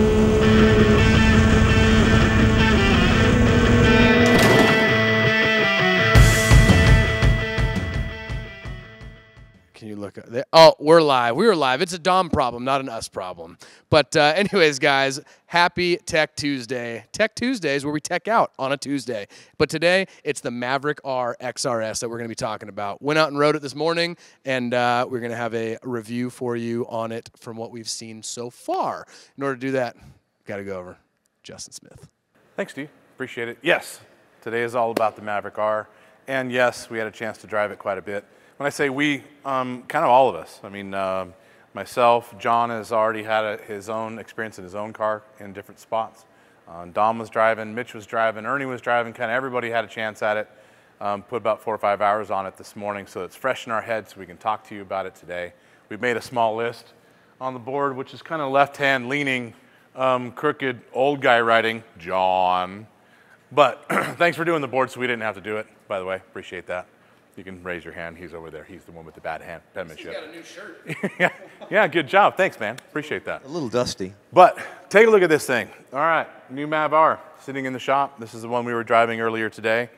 Can you At oh, we're live. We were live. It's a Dom problem, not an us problem. But uh, anyways, guys, happy Tech Tuesday. Tech Tuesday is where we tech out on a Tuesday. But today it's the Maverick R XRS that we're going to be talking about. Went out and rode it this morning, and uh, we're going to have a review for you on it from what we've seen so far. In order to do that, got to go over Justin Smith. Thanks, Steve. Appreciate it. Yes, today is all about the Maverick R. And yes, we had a chance to drive it quite a bit. When I say we, um, kind of all of us. I mean, um, myself, John has already had a, his own experience in his own car in different spots. Uh, Dom was driving, Mitch was driving, Ernie was driving, kind of everybody had a chance at it. Um, put about four or five hours on it this morning, so it's fresh in our heads so we can talk to you about it today. We've made a small list on the board, which is kind of left-hand leaning, um, crooked old guy writing, John. But thanks for doing the board so we didn't have to do it, by the way. Appreciate that. You can raise your hand. He's over there. He's the one with the bad hand penmanship. got a new shirt. yeah, yeah, good job. Thanks, man. Appreciate that. A little dusty. But take a look at this thing. All right, new Mav R sitting in the shop. This is the one we were driving earlier today.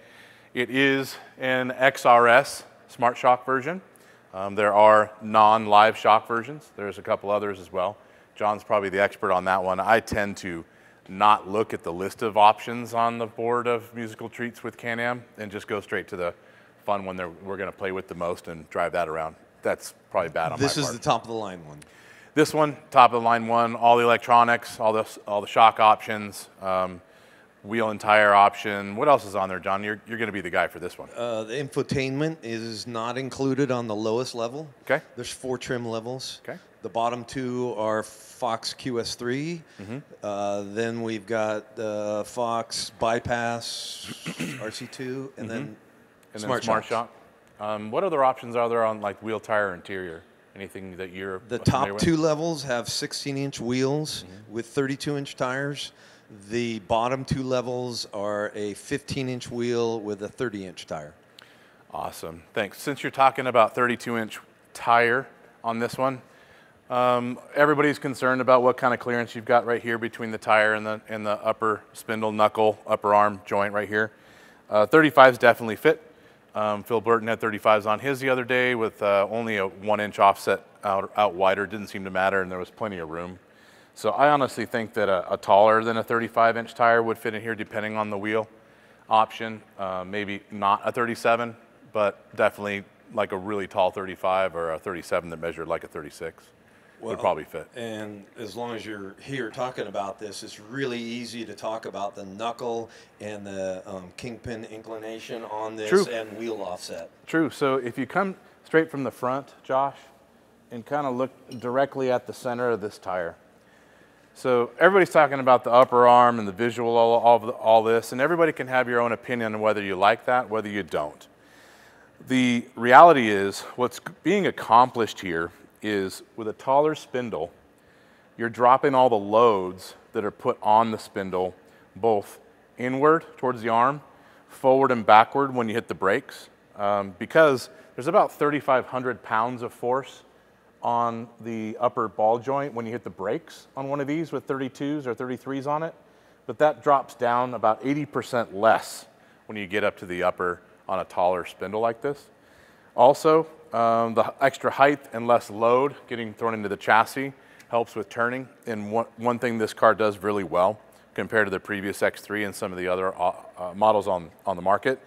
It is an XRS Smart Shock version. Um, there are non-live shock versions. There's a couple others as well. John's probably the expert on that one. I tend to not look at the list of options on the board of musical treats with Can-Am and just go straight to the fun one that we're going to play with the most and drive that around. That's probably bad on This my is part. the top of the line one. This one, top of the line one, all the electronics, all the, all the shock options, um, wheel and tire option. What else is on there, John? You're, you're going to be the guy for this one. Uh, the infotainment is not included on the lowest level. Okay. There's four trim levels. Okay. The bottom two are Fox QS3. Mm-hmm. Uh, then we've got uh, Fox Bypass RC2, and then Mm-hmm. And Smart then Smart Shocks. Shock. Um, what other options are there on like wheel, tire, interior? Anything that you're The top with? Mm-hmm. two levels have 16 inch wheels with 32 inch tires. The bottom two levels are a 15 inch wheel with a 30 inch tire. Awesome. Thanks. Since you're talking about 32 inch tire on this one, um, everybody's concerned about what kind of clearance you've got right here between the tire and the, and the upper spindle knuckle, upper arm joint right here. Uh, 35s definitely fit. Um, Phil Burton had 35s on his the other day with uh, only a one inch offset out, out wider. Didn't seem to matter, and there was plenty of room. So I honestly think that a, a taller than a 35 inch tire would fit in here depending on the wheel option. Uh, maybe not a 37, but definitely like a really tall 35 or a 37 that measured like a 36 would probably fit. And as long as you're here talking about this, it's really easy to talk about the knuckle and the um, kingpin inclination on this True. and wheel offset. True. So if you come straight from the front, Josh, and kind of look directly at the center of this tire. So everybody's talking about the upper arm and the visual, all, all, of all this, and everybody can have your own opinion on whether you like that, whether you don't. The reality is, what's being accomplished here is with a taller spindle, you're dropping all the loads that are put on the spindle, both inward towards the arm, forward and backward when you hit the brakes, um, because there's about 3,500 pounds of force on the upper ball joint when you hit the brakes on one of these with 32s or 33s on it, but that drops down about 80% less when you get up to the upper on a taller spindle like this. Also, um, the extra height and less load getting thrown into the chassis helps with turning. And one, one thing this car does really well compared to the previous X3 and some of the other uh, uh, models on, on the market,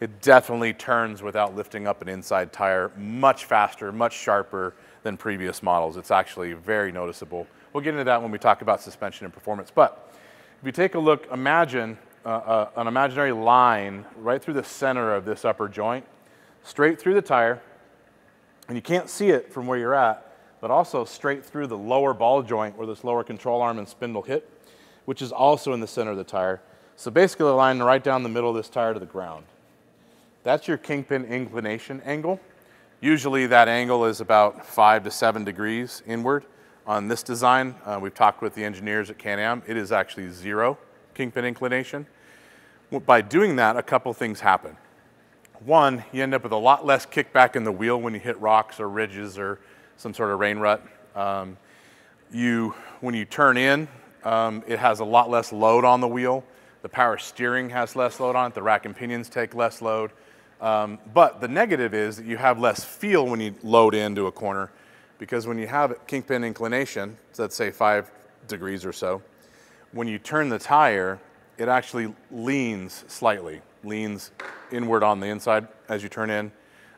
it definitely turns without lifting up an inside tire much faster, much sharper than previous models. It's actually very noticeable. We'll get into that when we talk about suspension and performance. But if you take a look, imagine uh, uh, an imaginary line right through the center of this upper joint, straight through the tire, and you can't see it from where you're at, but also straight through the lower ball joint where this lower control arm and spindle hit, which is also in the center of the tire. So basically a line right down the middle of this tire to the ground. That's your kingpin inclination angle. Usually that angle is about five to seven degrees inward. On this design, uh, we've talked with the engineers at Can-Am, it is actually zero kingpin inclination. By doing that, a couple things happen. One, you end up with a lot less kickback in the wheel when you hit rocks or ridges or some sort of rain rut. Um, you, when you turn in, Um, it has a lot less load on the wheel. The power steering has less load on it. The rack and pinions take less load. Um, but the negative is that you have less feel when you load into a corner because when you have kingpin inclination, let's say five degrees or so, when you turn the tire, it actually leans slightly, leans inward on the inside as you turn in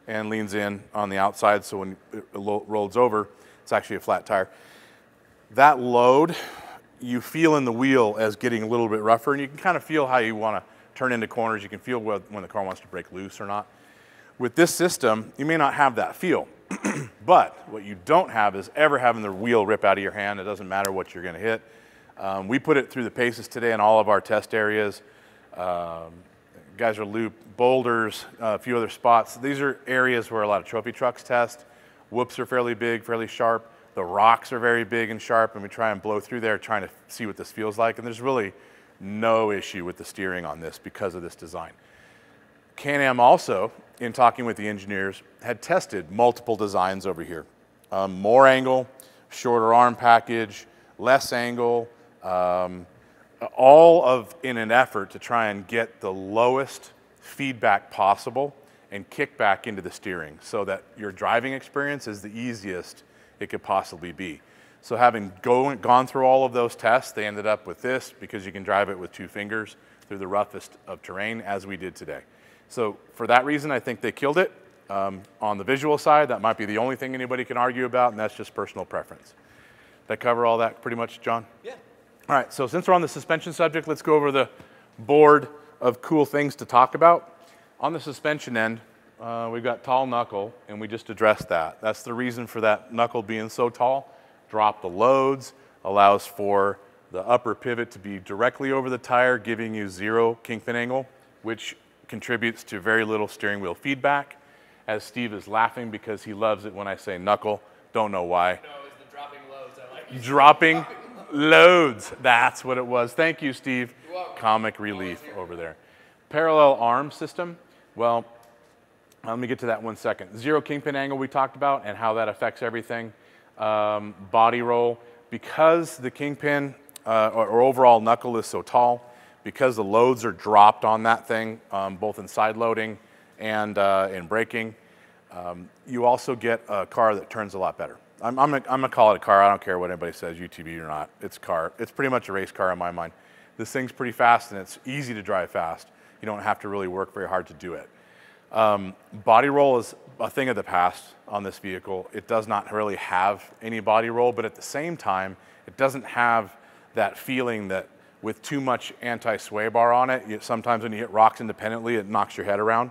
and leans in on the outside. So when it rolls over, it's actually a flat tire. That load you feel in the wheel as getting a little bit rougher, and you can kind of feel how you want to turn into corners. You can feel when the car wants to break loose or not. With this system, you may not have that feel, but what you don't have is ever having the wheel rip out of your hand. It doesn't matter what you're going to hit. Um, we put it through the paces today in all of our test areas. Um, guys are loop boulders, uh, a few other spots. These are areas where a lot of trophy trucks test. Whoops are fairly big, fairly sharp. The rocks are very big and sharp, and we try and blow through there trying to see what this feels like. And there's really no issue with the steering on this because of this design. Can-Am also, in talking with the engineers, had tested multiple designs over here. Um, more angle, shorter arm package, less angle, um, all of in an effort to try and get the lowest feedback possible and kick back into the steering so that your driving experience is the easiest it could possibly be. So having go, gone through all of those tests, they ended up with this because you can drive it with two fingers through the roughest of terrain as we did today. So for that reason, I think they killed it. Um, on the visual side, that might be the only thing anybody can argue about, and that's just personal preference. Did I cover all that pretty much, John? Yeah. All right, so since we're on the suspension subject, let's go over the board of cool things to talk about. On the suspension end, uh, we've got tall knuckle, and we just addressed that. That's the reason for that knuckle being so tall. Drop the loads, allows for the upper pivot to be directly over the tire, giving you zero kingpin angle, which contributes to very little steering wheel feedback. As Steve is laughing because he loves it when I say knuckle. Don't know why. No, it's the dropping loads. I like Dropping loads. That's what it was. Thank you, Steve. Comic relief over there. Parallel arm system. Well, let me get to that one second. Zero kingpin angle we talked about and how that affects everything. Um, body roll, because the kingpin uh, or, or, overall knuckle is so tall, because the loads are dropped on that thing, um, both in side loading and uh, in braking, um, you also get a car that turns a lot better. I'm, I'm, gonna, call it a car. I don't care what anybody says, UTV or not. It's a car. It's pretty much a race car in my mind. This thing's pretty fast and it's easy to drive fast. You don't have to really work very hard to do it. Um, body roll is a thing of the past on this vehicle. It does not really have any body roll, but at the same time, it doesn't have that feeling that with too much anti-sway bar on it, you, sometimes when you hit rocks independently, it knocks your head around.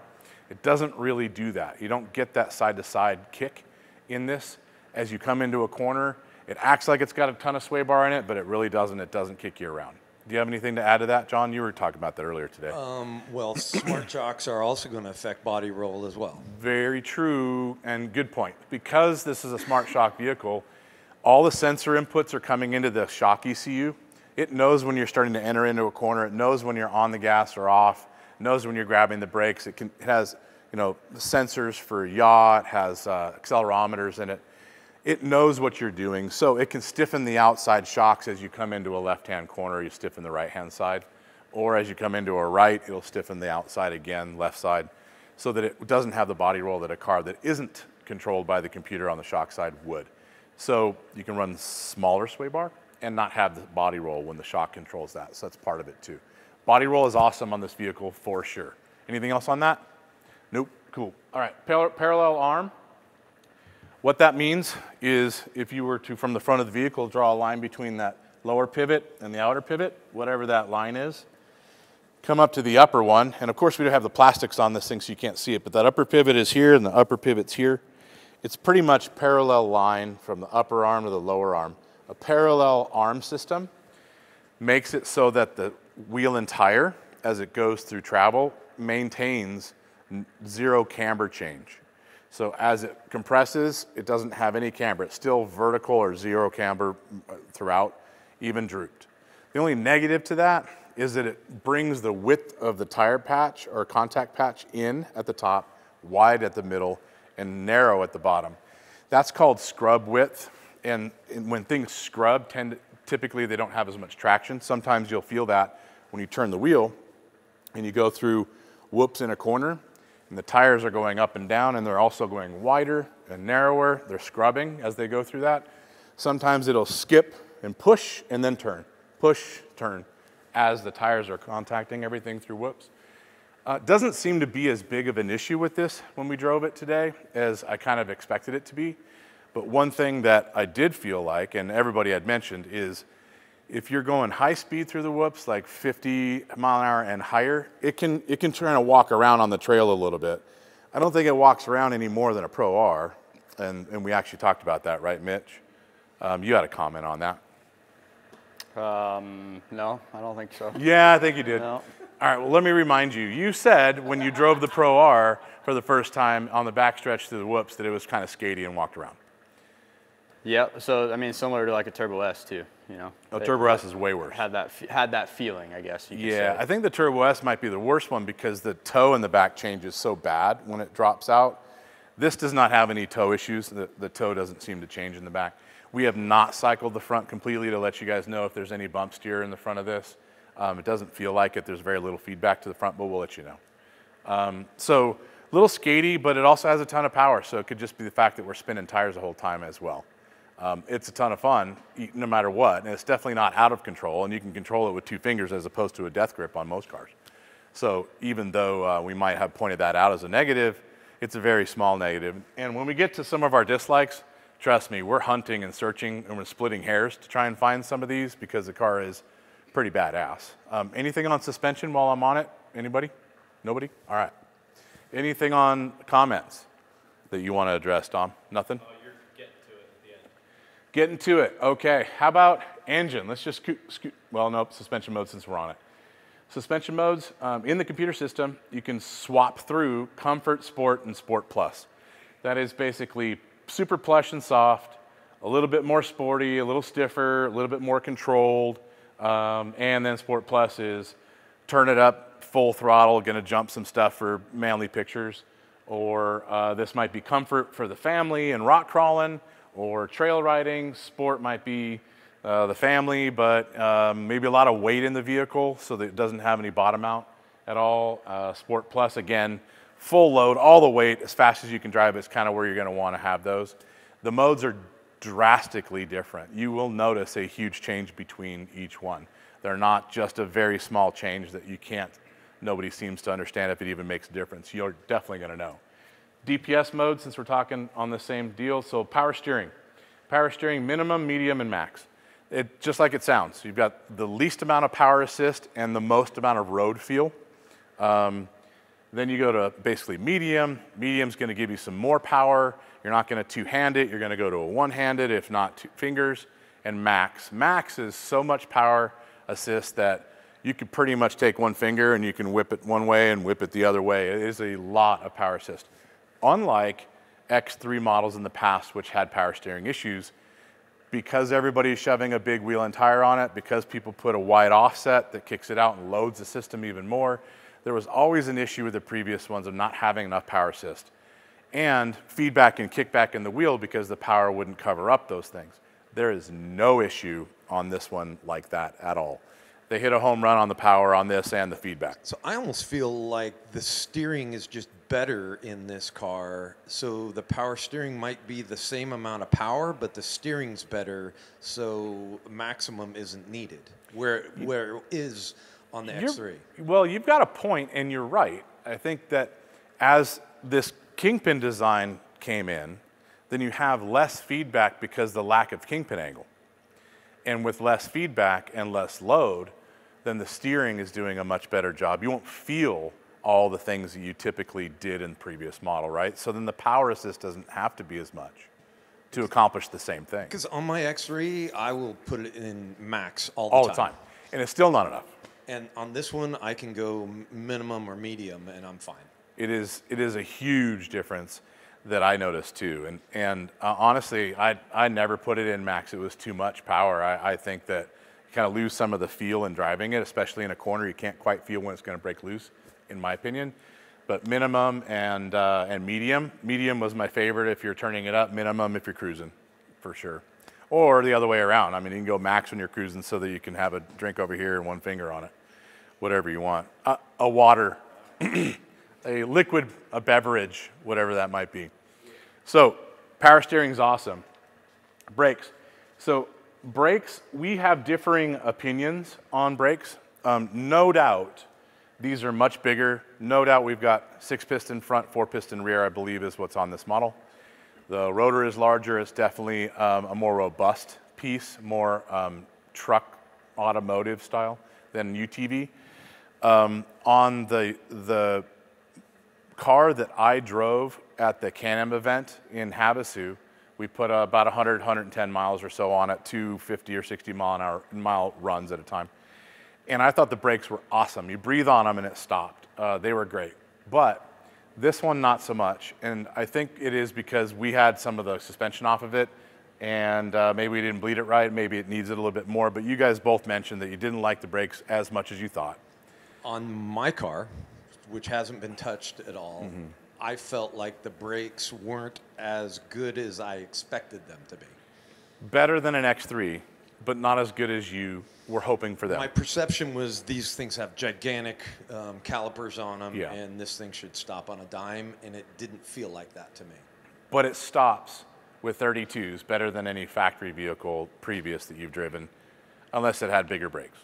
It doesn't really do that. You don't get that side-to-side -side kick in this. As you come into a corner, it acts like it's got a ton of sway bar in it, but it really doesn't. It doesn't kick you around. Do you have anything to add to that, John? You were talking about that earlier today. Um, well, smart shocks are also going to affect body roll as well. Very true and good point. Because this is a smart shock vehicle, all the sensor inputs are coming into the shock ECU. It knows when you're starting to enter into a corner. It knows when you're on the gas or off. It knows when you're grabbing the brakes. It, can, it has, you know, sensors for yaw. It has uh, accelerometers in it it knows what you're doing, so it can stiffen the outside shocks as you come into a left-hand corner, you stiffen the right-hand side. Or as you come into a right, it'll stiffen the outside again, left side, so that it doesn't have the body roll that a car that isn't controlled by the computer on the shock side would. So you can run smaller sway bar and not have the body roll when the shock controls that, so that's part of it too. Body roll is awesome on this vehicle for sure. Anything else on that? Nope, cool. All right, Par parallel arm. What that means is if you were to, from the front of the vehicle, draw a line between that lower pivot and the outer pivot, whatever that line is, come up to the upper one, and of course we don't have the plastics on this thing so you can't see it, but that upper pivot is here and the upper pivot's here. It's pretty much parallel line from the upper arm to the lower arm. A parallel arm system makes it so that the wheel and tire, as it goes through travel, maintains zero camber change. So as it compresses, it doesn't have any camber. It's still vertical or zero camber uh, throughout, even drooped. The only negative to that is that it brings the width of the tire patch or contact patch in at the top, wide at the middle, and narrow at the bottom. That's called scrub width. And, when things scrub, tend typically they don't have as much traction. Sometimes you'll feel that when you turn the wheel and you go through whoops in a corner and the tires are going up and down and they're also going wider and narrower. They're scrubbing as they go through that. Sometimes it'll skip and push and then turn, push, turn as the tires are contacting everything through whoops. Uh, doesn't seem to be as big of an issue with this when we drove it today as I kind of expected it to be. But one thing that I did feel like, and everybody had mentioned, is if you're going high speed through the whoops, like 50 mile an hour and higher, it can, it can try to walk around on the trail a little bit. I don't think it walks around any more than a Pro R, and, and we actually talked about that, right, Mitch? Um, you had a comment on that. Um, no, I don't think so. Yeah, I think you did. No. All right, well, let me remind you. You said when you drove the Pro R for the first time on the backstretch through the whoops that it was kind of skatey and walked around. Yep. So I mean, similar to like a Turbo S too. You know. Oh, They Turbo S is way worse. Had that had that feeling, I guess. You could Yeah, say. I think the Turbo S might be the worst one because the toe in the back changes so bad when it drops out. This does not have any toe issues. The, the toe doesn't seem to change in the back. We have not cycled the front completely to let you guys know if there's any bump steer in the front of this. Um, it doesn't feel like it. There's very little feedback to the front, but we'll let you know. Um, so a little skatey, but it also has a ton of power. So it could just be the fact that we're spinning tires the whole time as well. Um, it's a ton of fun, no matter what, and it's definitely not out of control. And you can control it with two fingers as opposed to a death grip on most cars. So even though uh, we might have pointed that out as a negative, it's a very small negative. And when we get to some of our dislikes, trust me, we're hunting and searching and we're splitting hairs to try and find some of these because the car is pretty badass. Um, anything on suspension while I'm on it? Anybody? Nobody? All right. Anything on comments that you want to address, Dom? Nothing? Getting to it. Okay. How about engine? Let's just scoot, scoot. Well, nope, suspension mode since we're on it. Suspension modes um, in the computer system, you can swap through Comfort, Sport, and Sport Plus. That is basically super plush and soft, a little bit more sporty, a little stiffer, a little bit more controlled, um, and then Sport Plus is turn it up full throttle, to jump some stuff for manly pictures, or uh, this might be comfort for the family and rock crawling, or trail riding. Sport might be uh, the family, but um, maybe a lot of weight in the vehicle so that it doesn't have any bottom out at all. Uh, Sport Plus, again, full load, all the weight, as fast as you can drive is kind of where you're going to want to have those. The modes are drastically different. You will notice a huge change between each one. They're not just a very small change that you can't, nobody seems to understand if it even makes a difference. You're definitely going to know. DPS mode, since we're talking on the same deal, so power steering. Power steering minimum, medium, and max. It, just like it sounds. You've got the least amount of power assist and the most amount of road feel. Um, then you go to basically medium. Medium's going to give you some more power. You're not going to two-hand it. You're going to go to a one-handed, if not two fingers. And max. Max is so much power assist that you could pretty much take one finger and you can whip it one way and whip it the other way. It is a lot of power assist. Unlike X3 models in the past, which had power steering issues, because everybody's shoving a big wheel and tire on it, because people put a wide offset that kicks it out and loads the system even more, there was always an issue with the previous ones of not having enough power assist. And feedback and kickback in the wheel because the power wouldn't cover up those things. There is no issue on this one like that at all. They hit a home run on the power on this and the feedback. So I almost feel like the steering is just better in this car. So the power steering might be the same amount of power, but the steering's better, so maximum isn't needed. Where where it is on the You're- X3. Well, you've got a point, and you're right. I think that as this kingpin design came in, then you have less feedback because the lack of kingpin angle. And with less feedback and less load, then the steering is doing a much better job. You won't feel all the things that you typically did in the previous model, right? So then the power assist doesn't have to be as much to accomplish the same thing Because on my X3, I will put it in max all the all time. the time. And it's still not enough. And on this one, I can go minimum or medium, and I'm fine. it is it is a huge difference that I noticed too. And and uh, honestly, I I never put it in max. It was too much power. I, I think that kind of lose some of the feel in driving it, especially in a corner. You can't quite feel when it's going to break loose, in my opinion. But minimum and uh, and medium. Medium was my favorite if you're turning it up. Minimum if you're cruising, for sure. or the other way around. I mean, you can go max when you're cruising so that you can have a drink over here and one finger on it, whatever you want. Uh, a water, a liquid, a beverage, whatever that might be. So, power steering is awesome. Brakes. So, brakes, we have differing opinions on brakes. Um, no doubt, these are much bigger. No doubt, we've got six piston front, four piston rear, I believe, is what's on this model. The rotor is larger. It's definitely um, a more robust piece, more um, truck automotive style than UTV. Um, on the, the car that I drove at the Can-Am event in Havasu, we put uh, about 100, 110 miles or so on it, two 50 or 60 mile an hour mile runs at a time. And I thought the brakes were awesome. You breathe on them and it stopped. Uh, they were great. But this one, not so much. And I think it is because we had some of the suspension off of it and uh, maybe we didn't bleed it right. Maybe it needs it a little bit more. But you guys both mentioned that you didn't like the brakes as much as you thought. On my car, which hasn't been touched at all, Mm-hmm. I felt like the brakes weren't as good as I expected them to be. Better than an X3, but not as good as you were hoping for them. My perception was these things have gigantic um, calipers on them, Yeah. and this thing should stop on a dime, and it didn't feel like that to me. but it stops with 32s better than any factory vehicle previous that you've driven, unless it had bigger brakes.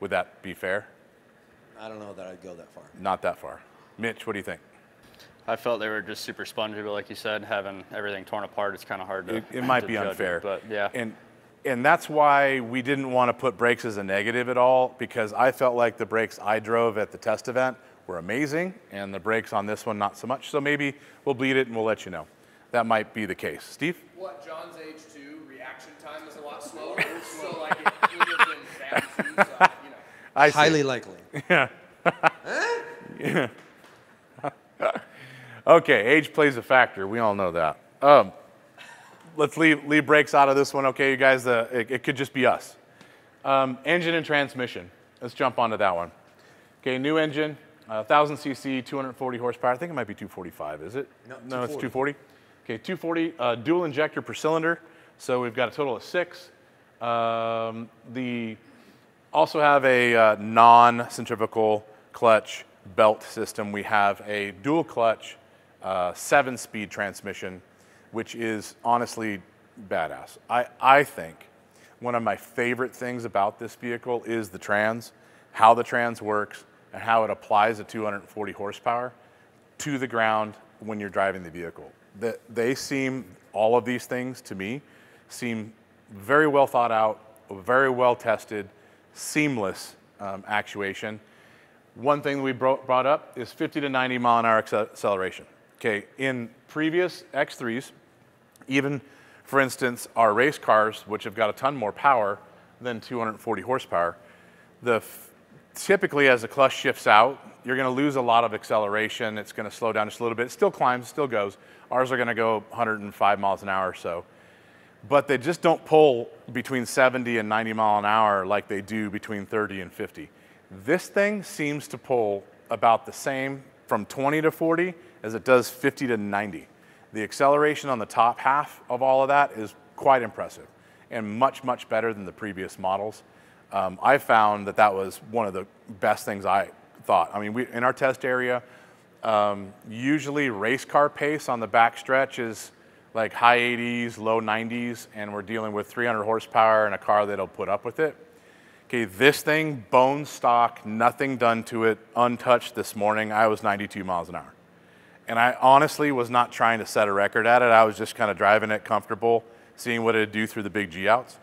Would that be fair? I don't know that I'd go that far. Not that far. Mitch, what do you think? I felt they were just super spongy, but like you said, having everything torn apart, it's kind of hard to. It, it might to be judge it, unfair. but yeah. And and that's why we didn't want to put brakes as a negative at all because I felt like the brakes I drove at the test event were amazing and the brakes on this one not so much. So maybe we'll bleed it and we'll let you know. That might be the case. Steve? What, John's age two, reaction time is a lot slower, so like it would have been bad too, so, uh, you know. I. Highly likely. Okay, age plays a factor. We all know that. Um, let's leave, leave brakes out of this one, okay, you guys? Uh, it, it could just be us. Um, engine and transmission. Let's jump onto that one. Okay, new engine, uh, 1000 cc, 240 horsepower. I think it might be 245, is it? No, no it's 240. 240. Okay, 240, uh, dual injector per cylinder. So we've got a total of six. Um, the also have a uh, non-centrifugal clutch belt system. We have a dual clutch, uh, seven-speed transmission, which is honestly badass. I, I think one of my favorite things about this vehicle is the trans, how the trans works, and how it applies a 240 horsepower to the ground when you're driving the vehicle. That they seem all of these things to me seem very well thought out, very well tested, seamless um, actuation. One thing we bro- brought up is 50 to 90 mile an hour acceleration. Okay, in previous X3s, even for instance, our race cars, which have got a ton more power than 240 horsepower, the typically as the clutch shifts out, you're going to lose a lot of acceleration. It's going to slow down just a little bit. It still climbs, still goes. Ours are going to go 105 miles an hour or so. But they just don't pull between 70 and 90 mile an hour like they do between 30 and 50. This thing seems to pull about the same from 20 to 40 as it does 50 to 90. The acceleration on the top half of all of that is quite impressive and much, much better than the previous models. Um, I found that that was one of the best things I thought. I mean, we, in our test area, um, usually race car pace on the back stretch is like high 80s, low 90s, and we're dealing with 300 horsepower and a car that'll put up with it. Okay, this thing, bone stock, nothing done to it, untouched this morning. I was 92 miles an hour. And I honestly was not trying to set a record at it. I was just kind of driving it comfortable, seeing what it'd do through the big G outs.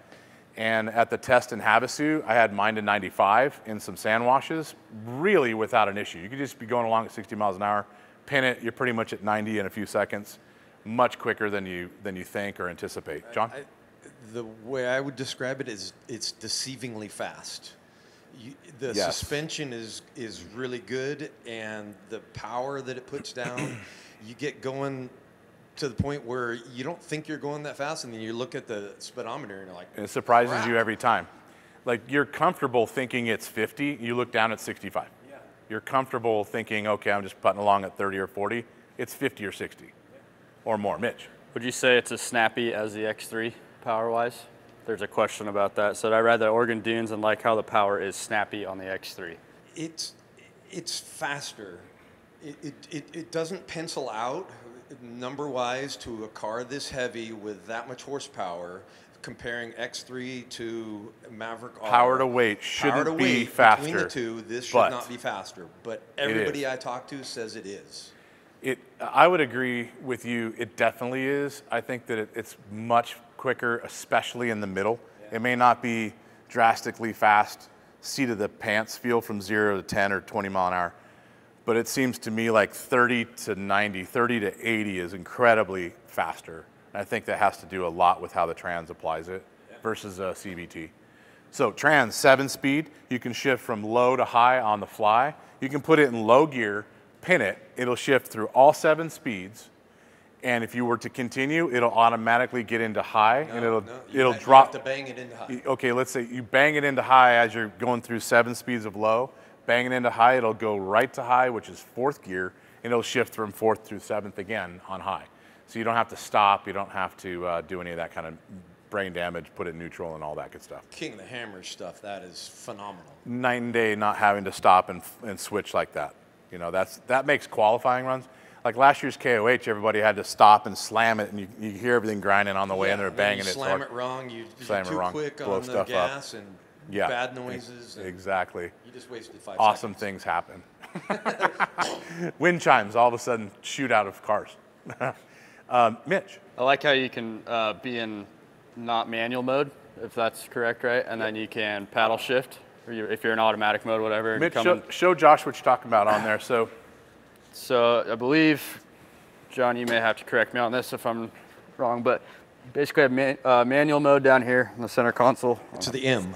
And at the test in Havasu, I had mine to 95 in some sand washes, really without an issue. You could just be going along at 60 miles an hour, pin it, you're pretty much at 90 in a few seconds, much quicker than you, than you think or anticipate. John? I, the way I would describe it is it's deceivingly fast. You, the Yes. suspension is is really good, and the power that it puts down, you get going to the point where you don't think you're going that fast, and then you look at the speedometer and you're like, And it surprises Crap. you every time. Like you're comfortable thinking it's 50, you look down at 65. Yeah. You're comfortable thinking, okay, I'm just putting along at 30 or 40. It's 50 or 60 or more. Mitch. Would you say it's as snappy as the X3 power wise? There's a question about that. So I read the Oregon Dunes and like how the power is snappy on the X3. It's it's faster. It, it, it, it doesn't pencil out number wise to a car this heavy with that much horsepower. Comparing X3 to Maverick R. Power to weight shouldn't to be weight faster, Between the two, this should not be faster. But everybody I talk to says it is. It, I would agree with you. It definitely is. I think that it, it's much quicker, especially in the middle. It may not be drastically fast, seat of the pants feel from zero to 10 or 20 mile an hour, but it seems to me like 30 to 90, 30 to 80 is incredibly faster. And I think that has to do a lot with how the trans applies it versus a CVT. So trans, seven speed, you can shift from low to high on the fly. You can put it in low gear, pin it, it'll shift through all seven speeds. And if you were to continue, it'll automatically get into high and it'll No, you it'll ha- you drop. have to bang it into high. Okay, let's say you bang it into high as you're going through seven speeds of low. Bang it into high, it'll go right to high, which is fourth gear, and it'll shift from fourth through seventh again on high. So you don't have to stop, you don't have to uh, do any of that kind of brain damage, put it neutral, and all that good stuff. King of the Hammer stuff, that is phenomenal. Night and day, not having to stop and, and switch like that. You know, that's that makes qualifying runs. Like last year's KOH, everybody had to stop and slam it, and you, you hear everything grinding on the way, and they're banging you it. so slam hard. it wrong, you Slam you're it too wrong, quick blow on the stuff up. and Yeah, bad noises. and Exactly. You just wasted five awesome seconds. things happen. Wind chimes all of a sudden shoot out of cars. um, Mitch, I like how you can uh, be in not manual mode, if that's correct, right? And then you can paddle shift, or you, if you're in automatic mode, whatever. and Mitch, come show, show Josh what you're talking about on there. So So I believe, John, you may have to correct me on this if I'm wrong, but basically I have man, uh, manual mode down here in the center console. To the M.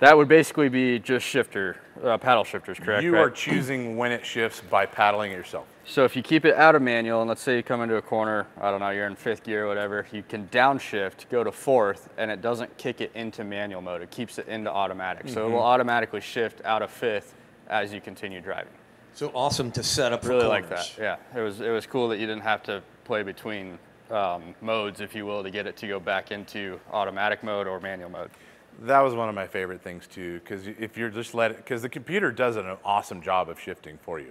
That would basically be just shifter, uh, paddle shifters, correct? you right? are choosing when it shifts by paddling it yourself. So if you keep it out of manual, and let's say you come into a corner, I don't know, you're in fifth gear or whatever, you can downshift, go to fourth, and it doesn't kick it into manual mode. It keeps it into automatic. So it will automatically shift out of fifth as you continue driving. So awesome to set up Really like that. Yeah, it was it was cool that you didn't have to play between um, modes, if you will, to get it to go back into automatic mode or manual mode. That was one of my favorite things too, because if you're just let it, because the computer does an awesome job of shifting for you.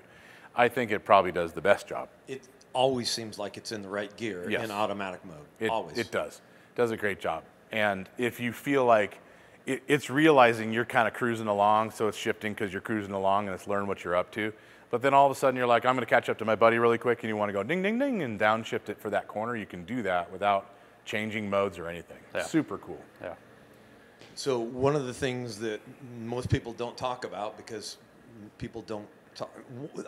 I think it probably does the best job. It always seems like it's in the right gear Yes. in automatic mode. It, always. It does. Does a great job. And if you feel like it, it's realizing you're kind of cruising along, so it's shifting because you're cruising along and it's learning what you're up to. But then all of a sudden you're like, I'm going to catch up to my buddy really quick, and you want to go ding, ding, ding, and downshift it for that corner. You can do that without changing modes or anything. Yeah. Super cool. Yeah. So one of the things that most people don't talk about because people don't talk,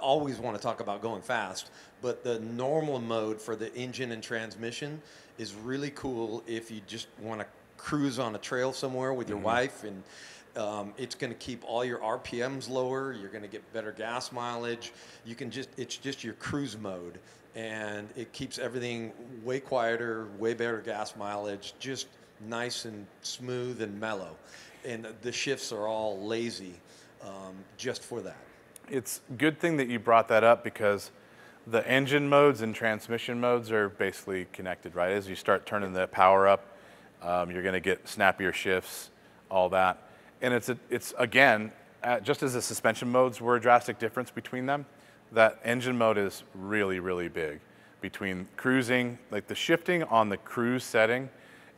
always want to talk about going fast, but the normal mode for the engine and transmission is really cool if you just want to cruise on a trail somewhere with your mm-hmm. wife and um, it's going to keep all your RPMs lower. You're going to get better gas mileage. You can just, it's just your cruise mode. And it keeps everything way quieter, way better gas mileage, just nice and smooth and mellow. And the shifts are all lazy um, just for that. It's a good thing that you brought that up because the engine modes and transmission modes are basically connected, right? As you start turning the power up, um, you're going to get snappier shifts, all that. And it's, a, it's again, uh, just as the suspension modes were a drastic difference between them, that engine mode is really, really big. Between cruising, like the shifting on the cruise setting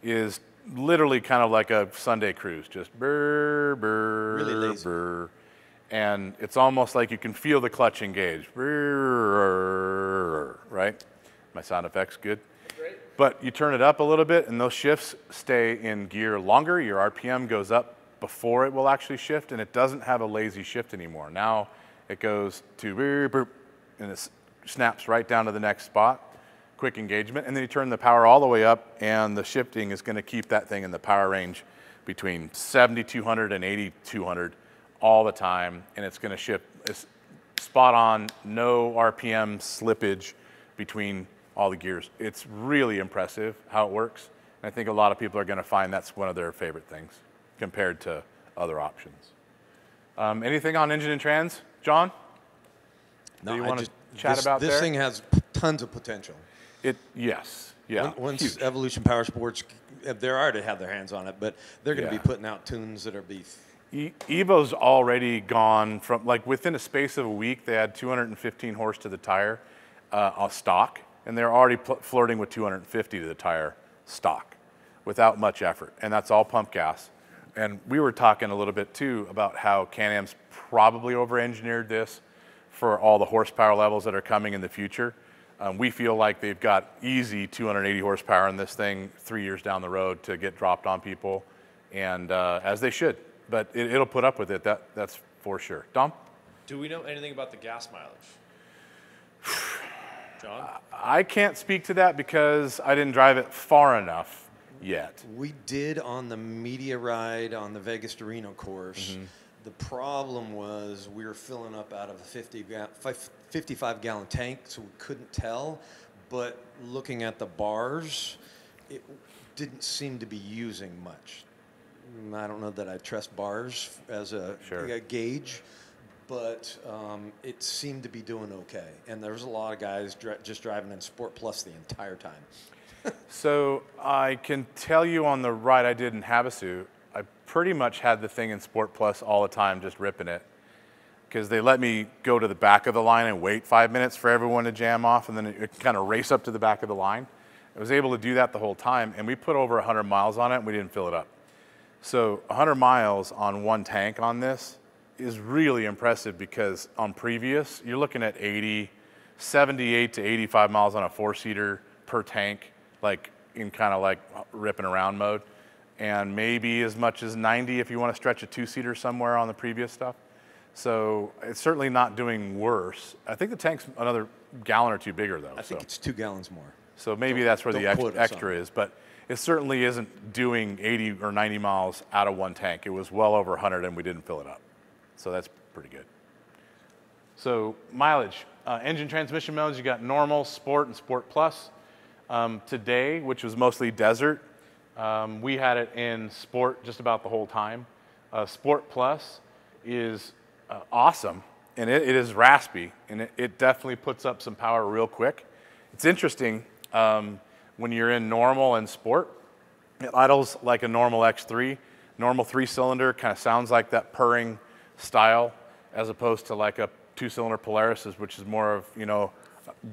is literally kind of like a Sunday cruise, just brr, brr, Really lazy. brr. And it's almost like you can feel the clutch engage. Brr, Right? My sound effects good? But you turn it up a little bit, and those shifts stay in gear longer. Your RPM goes up before it will actually shift, and it doesn't have a lazy shift anymore. Now it goes to and it snaps right down to the next spot. Quick engagement, and then you turn the power all the way up, and the shifting is going to keep that thing in the power range between 7,200 and 8,200 all the time, and it's going to shift spot on, no RPM slippage between all the gears. It's really impressive how it works. And I think a lot of people are going to find that's one of their favorite things compared to other options. Um, anything on engine and trans, John? No, you I wanna chat this, about this there? thing has p- tons of potential. It yes, Yeah, Once- huge. Evolution Power Sports, they're already have their hands on it, but they're going to Yeah. be putting out tunes that are beef. E- Evo's already gone from like within a space of a week, they had 215 horse to the tire uh, on stock, and they're already flirting with 250 to the tire stock without much effort, and that's all pump gas. And we were talking a little bit too about how Can-Am's probably over-engineered this for all the horsepower levels that are coming in the future. Um, we feel like they've got easy 280 horsepower in this thing three years down the road to get dropped on people, and uh, as they should. But it, it'll put up with it. That that's for sure. Dom, Do we know anything about the gas mileage? John? I can't speak to that because I didn't drive it far enough yet. We did on the media ride on the Vegas to Reno course. Mm-hmm. The problem was we were filling up out of a 50 ga- 55 gallon tank, so we couldn't tell. But looking at the bars, it didn't seem to be using much. Mm, I don't know that I trust bars as a, Sure. a gauge, but um, it seemed to be doing okay. And there was a lot of guys dri- just driving in Sport Plus the entire time. So I can tell you on the ride I did in Havasu, I pretty much had the thing in Sport Plus all the time, just ripping it. Because they let me go to the back of the line and wait five minutes for everyone to jam off, and then it, kind of race up to the back of the line. I was able to do that the whole time, and we put over 100 miles on it, and we didn't fill it up. So 100 miles on one tank on this is really impressive because on previous, you're looking at 80, 78 to 85 miles on a four-seater per tank, like in kind of like ripping around mode, and maybe as much as 90 if you want to stretch a two-seater somewhere on the previous stuff. So it's certainly not doing worse. I think the tank's another gallon or two bigger though. I think it's two gallons more. So maybe that's where the ex- extra is, but it certainly isn't doing 80 or 90 miles out of one tank. It was well over 100 and we didn't fill it up. So that's pretty good. So mileage, uh, engine transmission modes, you got normal, sport, and sport plus. Um, today, which was mostly desert, um, we had it in sport just about the whole time. Uh, sport plus is uh, awesome, and it, it is raspy, and it, it definitely puts up some power real quick. It's interesting um, when you're in normal and sport, it idles like a normal X3. Normal three cylinder kind of sounds like that purring style, as opposed to like a two cylinder Polaris, which is more of, you know,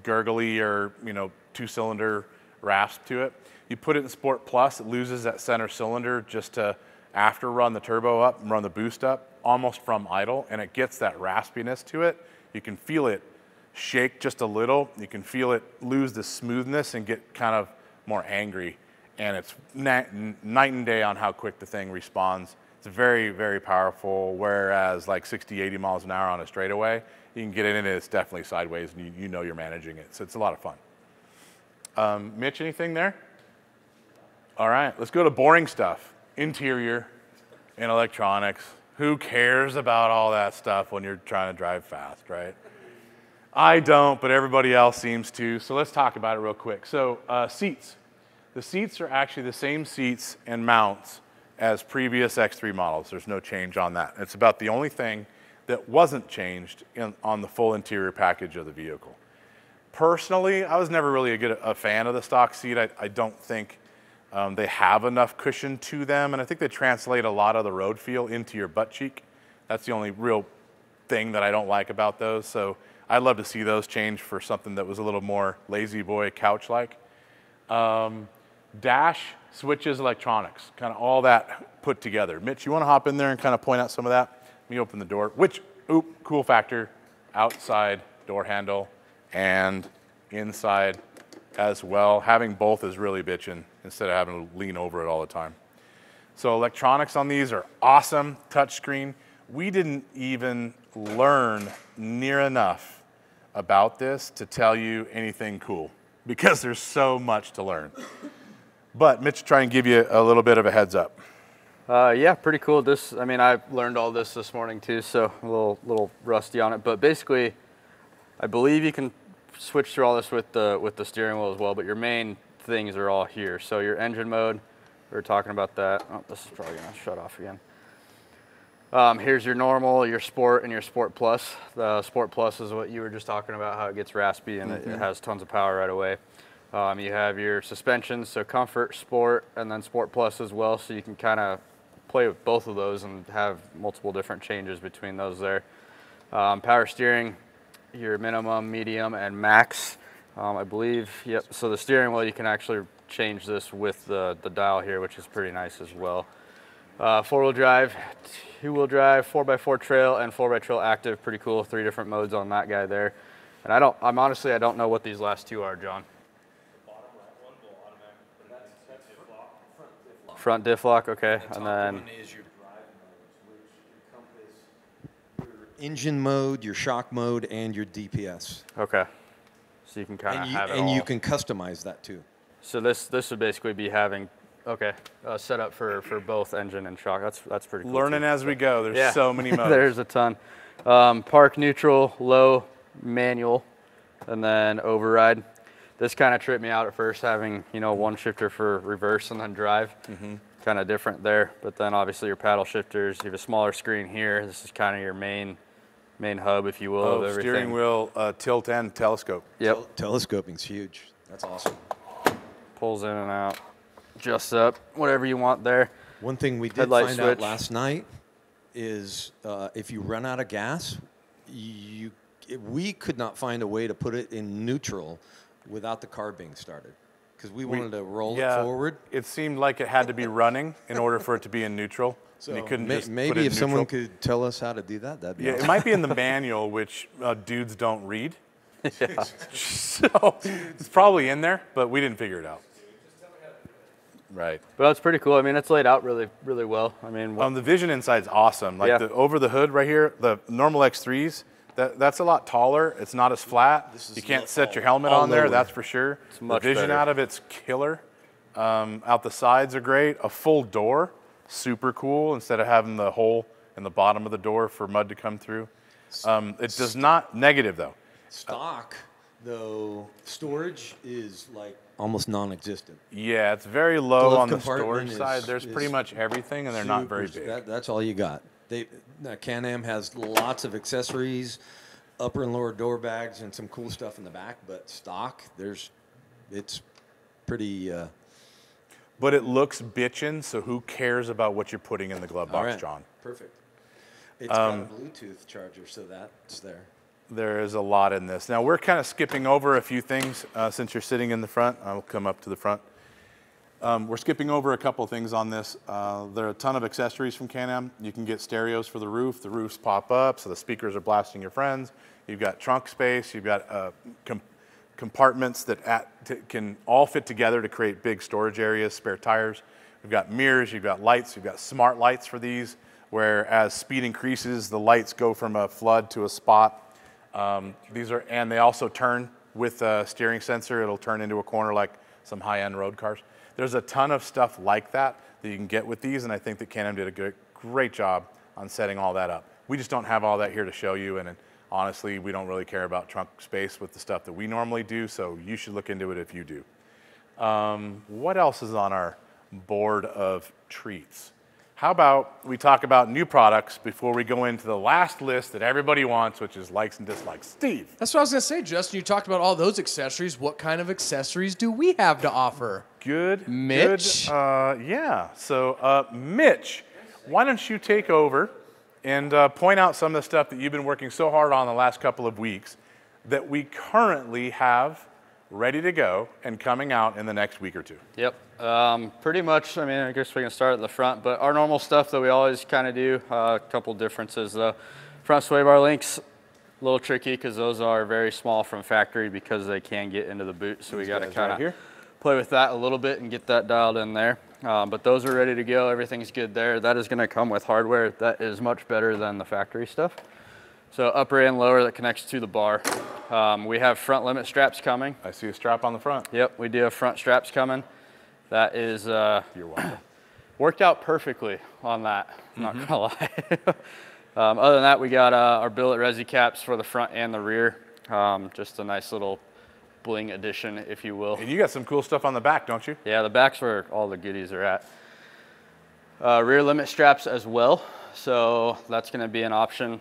gurgly or, you know, two cylinder rasp to it. You put it in Sport Plus, it loses that center cylinder just to after run the turbo up and run the boost up almost from idle, and it gets that raspiness to it. You can feel it shake just a little. You can feel it lose the smoothness and get kind of more angry. And it's night and day on how quick the thing responds. It's very, very powerful. Whereas like 60, 80 miles an hour on a straightaway, you can get in it, it's definitely sideways, and you, you know you're managing it. So it's a lot of fun. Um, Mitch, anything there? All right, let's go to boring stuff. Interior and electronics. Who cares about all that stuff when you're trying to drive fast, right? I don't, but everybody else seems to. So let's talk about it real quick. So, uh, seats. The seats are actually the same seats and mounts as previous X3 models. There's no change on that. It's about the only thing that wasn't changed in, on the full interior package of the vehicle. Personally, I was never really a good a fan of the stock seat. I, I don't think um, they have enough cushion to them, and I think they translate a lot of the road feel into your butt cheek. That's the only real thing that I don't like about those. So I'd love to see those change for something that was a little more lazy boy couch like. Um, dash switches electronics, kind of all that put together. Mitch, you want to hop in there and kind of point out some of that? Let me open the door. Which, oop, cool factor, outside door handle and inside as well. Having both is really bitching instead of having to lean over it all the time. So electronics on these are awesome, touchscreen. We didn't even learn near enough about this to tell you anything cool because there's so much to learn. But Mitch, try and give you a little bit of a heads up. Uh, yeah, pretty cool. This, I mean, I learned all this this morning too, so a little little rusty on it. But basically, I believe you can switch through all this with the with the steering wheel as well. But your main things are all here. So your engine mode, we were talking about that. Oh, this is probably gonna shut off again. Um, here's your normal, your sport, and your sport plus. The sport plus is what you were just talking about, how it gets raspy and it, it has tons of power right away. Um, you have your suspensions, so comfort, sport, and then sport plus as well. So you can kind of play with both of those and have multiple different changes between those there. Um, power steering, your minimum, medium, and max. Um, I believe, yep. So the steering wheel, you can actually change this with the, the dial here, which is pretty nice as well. Uh, four-wheel drive, two-wheel drive, four-by-four trail, and four-by-trail active. Pretty cool. Three different modes on that guy there. And I don't, I'm honestly, I don't know what these last two are, John. Front diff lock, okay, and then One is your drive modes, which encompass your engine mode, your shock mode, and your DPS. okay, so you can kind of And you, have it and you can customize that too. So this this would basically be having okay uh, set up for for both engine and shock. That's that's pretty cool. Learning too. as we go. There's Yeah. so many modes. There's a ton. Um, park neutral, low, manual, and then override. This kind of tripped me out at first, having you know one shifter for reverse and then drive. Mm-hmm. Kind of different there, but then obviously your paddle shifters. You have a smaller screen here. This is kind of your main main hub, if you will, oh, of everything. steering wheel, uh, tilt and telescope. Yep. Tel- telescoping's huge. That's awesome. Pulls in and out, adjusts up, whatever you want there. One thing we did Headlight find switch. out last night is uh, if you run out of gas, you we could not find a way to put it in neutral without the car being started because we, wanted to roll yeah, it forward. It seemed like it had to be running in order for it to be in neutral. So you couldn't may- just put maybe it if in someone could tell us how to do that, that'd be Yeah, awesome. it might be in the manual, which uh, dudes don't read. so it's probably in there, but we didn't figure it out. Right. But that's pretty cool. I mean, it's laid out really, really well. I mean, what, Um, the vision inside's awesome. Like Yeah. the over the hood right here, the normal X3s, that, that's a lot taller. It's not as flat. You can't set your helmet on there, that's for sure. much the vision better. out of it's killer. Um, out the sides are great. A full door, super cool. Instead of having the hole in the bottom of the door for mud to come through. Um, it does not negative though. Stock, though, storage is like almost non-existent. Yeah, it's very low on the compartment storage side. is- There's pretty much everything, and they're not very Super- big. That, that's all you got. They uh, Can-Am has lots of accessories, upper and lower door bags, and some cool stuff in the back. But stock, there's, it's pretty. Uh, But it looks bitchin', so who cares about what you're putting in the glove box, right, John? Perfect. It's Um, got a Bluetooth charger, so that's there. There is a lot in this. Now we're kind of skipping over a few things uh, since you're sitting in the front. I'll come up to the front. Um, we're skipping over a couple things on this. Uh, there are a ton of accessories from Can-Am. You can get stereos for the roof. The roofs pop up, so the speakers are blasting your friends. You've got trunk space. You've got uh, com- compartments that at, can all fit together to create big storage areas, spare tires. You've got mirrors. You've got lights. You've got smart lights for these, where as speed increases, the lights go from a flood to a spot. Um, these are, and they also turn with a steering sensor. It'll turn into a corner like some high-end road cars. There's a ton of stuff like that that you can get with these, and I think that Can-Am did a good, great job on setting all that up. We just don't have all that here to show you, and, honestly, we don't really care about trunk space with the stuff that we normally do, so you should look into it if you do. Um, what else is on our board of treats? How about we talk about new products before we go into the last list that everybody wants, which is likes and dislikes? Steve. That's what I was gonna say, Justin. You talked about all those accessories. What kind of accessories do we have to offer? Good. Mitch? Good, uh, yeah. So, uh, Mitch, why don't you take over and uh, point out some of the stuff that you've been working so hard on the last couple of weeks that we currently have ready to go and coming out in the next week or two? Yep. Um, pretty much. I mean, I guess we can start at the front, but our normal stuff that we always kind of do. uh, A couple differences though. Front sway bar links, a little tricky because those are very small from factory because they can get into the boot. So we got to kind right here? of play with that a little bit and get that dialed in there. Um, but those are ready to go. Everything's good there. That is going to come with hardware that is much better than the factory stuff. So upper and lower that connects to the bar. Um, we have front limit straps coming. I see a strap on the front. Yep, we do have front straps coming. That is uh, You're welcome. worked out perfectly on that. I'm Not gonna lie. um, other than that, we got uh, our billet resi caps for the front and the rear. Um, just a nice little bling addition, if you will. and you got some cool stuff on the back, don't you? Yeah, the back's where all the goodies are at. Uh, rear limit straps as well, so that's going to be an option.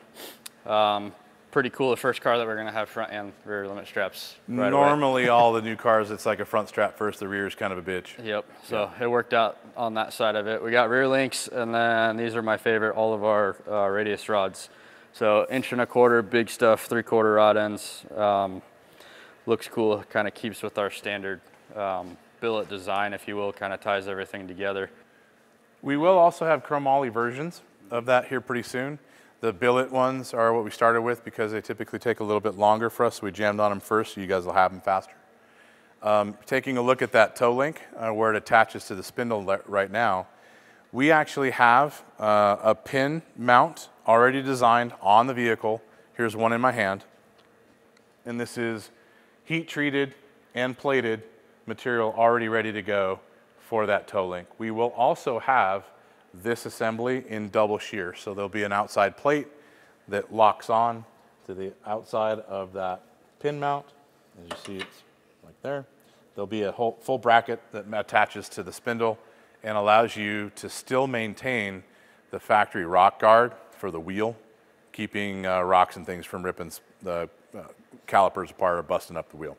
Um, pretty cool. The first car that we're gonna have front and rear limit straps. Right away. Normally, all the new cars, it's like a front strap first, the rear is kind of a bitch. Yep. So it worked out on that side of it. We got rear links, and then these are my favorite, all of our uh, radius rods. So inch and a quarter, big stuff, three quarter rod ends. Um, looks cool. Kind of keeps with our standard um, billet design, if you will. Kind of ties everything together. We will also have chromoly versions of that here pretty soon. The billet ones are what we started with because they typically take a little bit longer for us. So we jammed on them first, so you guys will have them faster. Um, taking a look at that toe link, uh, where it attaches to the spindle right now, we actually have uh, a pin mount already designed on the vehicle. Here's one in my hand. And this is heat treated and plated material already ready to go for that toe link. We will also have this assembly in double shear. So there'll be an outside plate that locks on to the outside of that pin mount. As you see, it's like there. There'll be a whole, full bracket that attaches to the spindle and allows you to still maintain the factory rock guard for the wheel, keeping uh, rocks and things from ripping the calipers apart or busting up the wheel.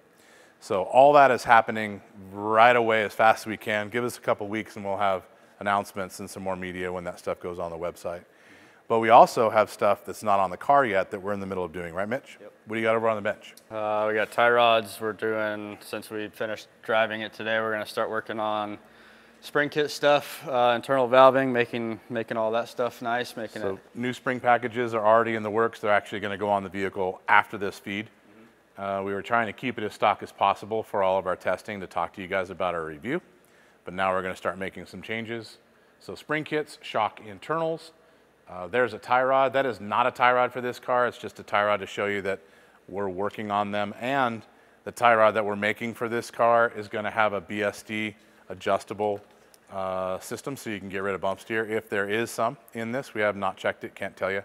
So all that is happening right away as fast as we can. Give us a couple weeks and we'll have announcements and some more media when that stuff goes on the website. But we also have stuff that's not on the car yet that we're in the middle of doing, right, Mitch? Yep. What do you got over on the bench? Uh, we got tie rods. We're doing since we finished driving it today. We're gonna start working on spring kit stuff, uh, internal valving, making making all that stuff nice, making So it. new spring packages are already in the works. They're actually going to go on the vehicle after this feed. Uh, we were trying to keep it as stock as possible for all of our testing to talk to you guys about our review, but now we're going to start making some changes. So spring kits, shock internals. Uh, there's a tie rod. That is not a tie rod for this car. It's just a tie rod to show you that we're working on them. And the tie rod that we're making for this car is going to have a BSD adjustable uh, system so you can get rid of bump steer if there is some in this. We have not checked it, can't tell you.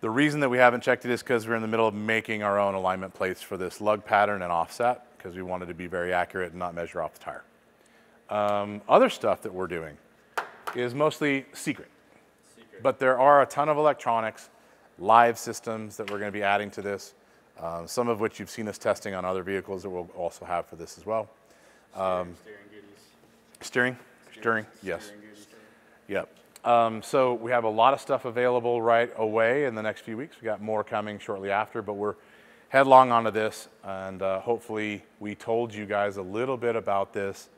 The reason that we haven't checked it is because we're in the middle of making our own alignment plates for this lug pattern and offset because we wanted to be very accurate and not measure off the tire. Um, other stuff that we're doing is mostly secret. But there are a ton of electronics, live systems that we're going to be adding to this, um, some of which you've seen us testing on other vehicles that we'll also have for this as well. Um, Steering? Steering, yes. Yep. Um, so we have a lot of stuff available right away in the next few weeks. We got more coming shortly after, but we're headlong onto this, and uh, hopefully we told you guys a little bit about this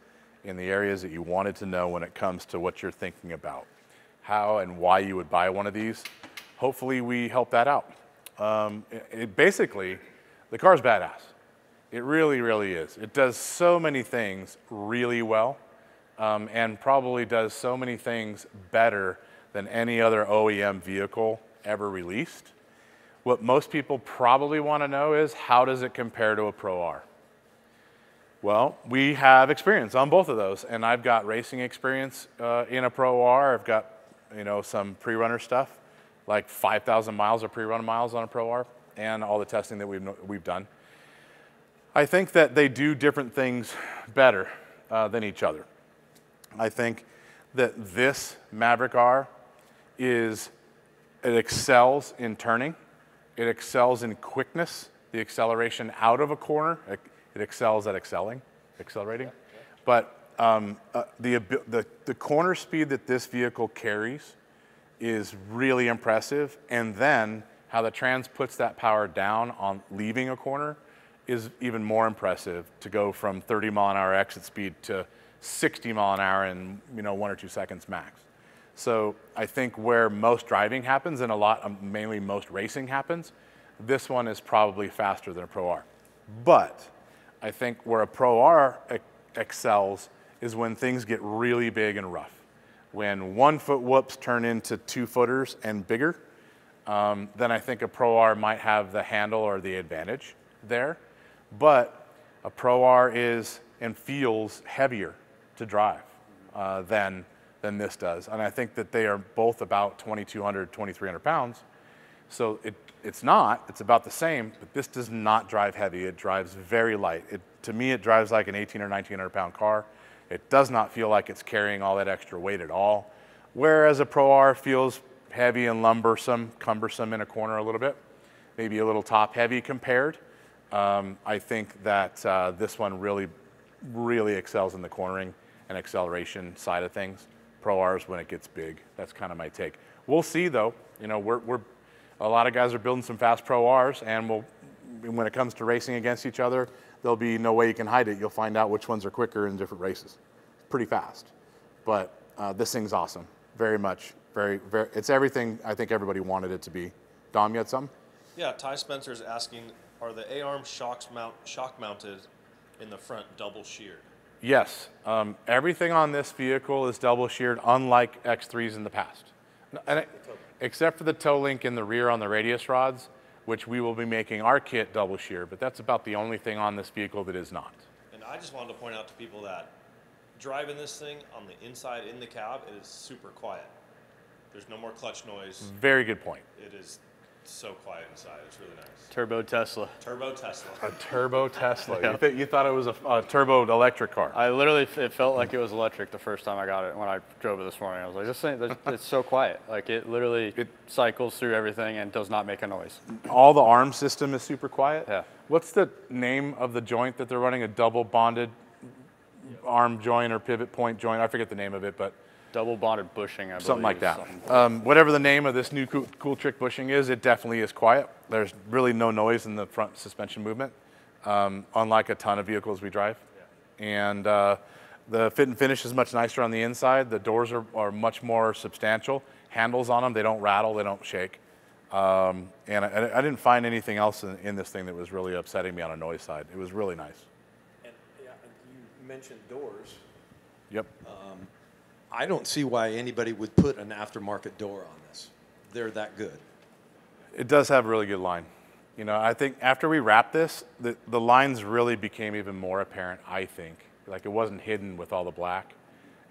in the areas that you wanted to know when it comes to what you're thinking about, how and why you would buy one of these. Hopefully we help that out. Um, it, it basically, the car's badass. It really, really is. It does so many things really well um, and probably does so many things better than any other OEM vehicle ever released. What most people probably want to know is how does it compare to a Pro R? Well, we have experience on both of those, and I've got racing experience uh, in a Pro R. I've got, you know, some pre-runner stuff, like 5,000 miles of pre-run miles on a Pro R, and all the testing that we've we've done. I think that they do different things better uh, than each other. I think that this Maverick R is, it excels in turning. It excels in quickness, the acceleration out of a corner. It, it excels at excelling, accelerating. But um, uh, the, the, the corner speed that this vehicle carries is really impressive. And then how the trans puts that power down on leaving a corner is even more impressive to go from 30 mile an hour exit speed to 60 mile an hour in you know one or two seconds max. So I think where most driving happens and a lot, mainly most racing happens, this one is probably faster than a Pro R. But I think where a Pro R ex- excels is when things get really big and rough. When one foot whoops turn into two footers and bigger, um, then I think a Pro R might have the handle or the advantage there. But a Pro R is and feels heavier to drive uh, than, than this does. And I think that they are both about 2,200, 2,300 pounds. So it, it's not, it's about the same, but this does not drive heavy. It drives very light. It, to me, it drives like an 18 or 1900 pound car. It does not feel like it's carrying all that extra weight at all. Whereas a Pro R feels heavy and lumbersome, cumbersome in a corner a little bit. maybe a little top heavy compared. Um, I think that uh, this one really, really excels in the cornering and acceleration side of things. Pro R's when it gets big. That's kind of my take. We'll see though. You know, we're, we're a lot of guys are building some fast Pro R's, and we'll when it comes to racing against each other, there'll be no way you can hide it. You'll find out which ones are quicker in different races. Pretty fast, but uh, this thing's awesome. Very much, very, very. It's everything I think everybody wanted it to be. Dom, you had? Yeah, Ty Spencer's asking, are the A-arm shocks mount, shock mounted in the front double sheared? Yes. Um, everything on this vehicle is double sheared, unlike X3s in the past. And it- except for the toe link in the rear on the radius rods, which we will be making our kit double shear, but that's about the only thing on this vehicle that is not. And I just wanted to point out to people that driving this thing on the inside in the cab, it is super quiet. There's no more clutch noise. Very good point. It is so quiet inside. It's really nice. Turbo Tesla. Turbo Tesla. A turbo Tesla. You, th- you thought it was a, a turbo electric car. I literally, it felt like it was electric the first time I got it when I drove it this morning. I was like, this thing, it's so quiet. Like it literally It- cycles through everything and does not make a noise. All the arm system is super quiet. Yeah. What's the name of the joint that they're running? A double bonded arm joint or pivot point joint? I forget the name of it, but Double bonded bushing, I believe. something like that. something. Um, whatever the name of this new cool, cool trick bushing is, it definitely is quiet. There's really no noise in the front suspension movement, um, unlike a ton of vehicles we drive. And uh, the fit and finish is much nicer on the inside. The doors are, are much more substantial. Handles on them, they don't rattle, they don't shake. Um, and I, I didn't find anything else in, in this thing that was really upsetting me on a noise side. It was really nice. And yeah, you mentioned doors. Yep. I don't see why anybody would put an aftermarket door on this. They're that good. It does have a really good line. You know, I think after we wrapped this, the, the lines really became even more apparent, I think. Like it wasn't hidden with all the black,